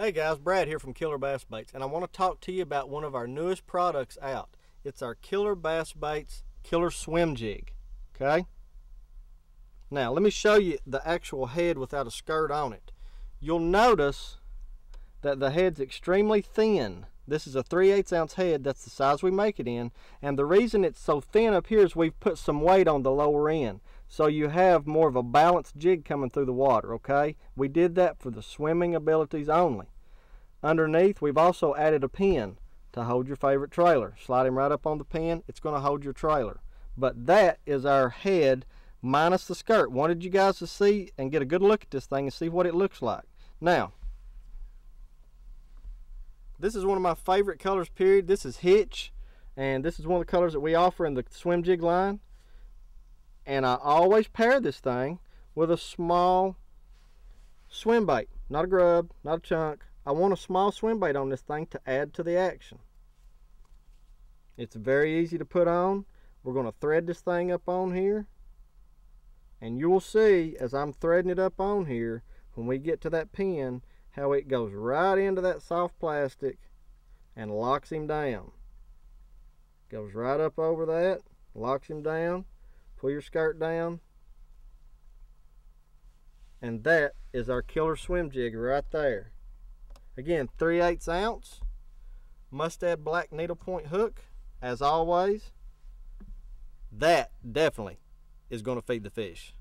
Hey guys, Brad here from Killer Bass Baits, and I want to talk to you about one of our newest products out. It's our Killer Bass Baits Killer Swim Jig. Okay? Now, let me show you the actual head without a skirt on it. You'll notice that the head's extremely thin. This is a 3 8 ounce head, that's the size we make it in. And the reason it's so thin up here is we've put some weight on the lower end. So you have more of a balanced jig coming through the water, okay? We did that for the swimming abilities only. Underneath, we've also added a pin to hold your favorite trailer. Slide him right up on the pin, it's going to hold your trailer. But that is our head minus the skirt. Wanted you guys to see and get a good look at this thing and see what it looks like. Now, this is one of my favorite colors, period. This is Hitch, and this is one of the colors that we offer in the swim jig line and I always pair this thing with a small swim bait. Not a grub not a chunk. I want a small swim bait on this thing to add to the action. It's very easy to put on. We're going to thread this thing up on here. And you will see as I'm threading it up on here when we get to that pin how it goes right into that soft plastic and locks him down. Goes right up over that locks him down pull your skirt down. And that is our killer swim jig right there. Again 3 8 ounce mustad black needlepoint hook as always. That definitely is going to feed the fish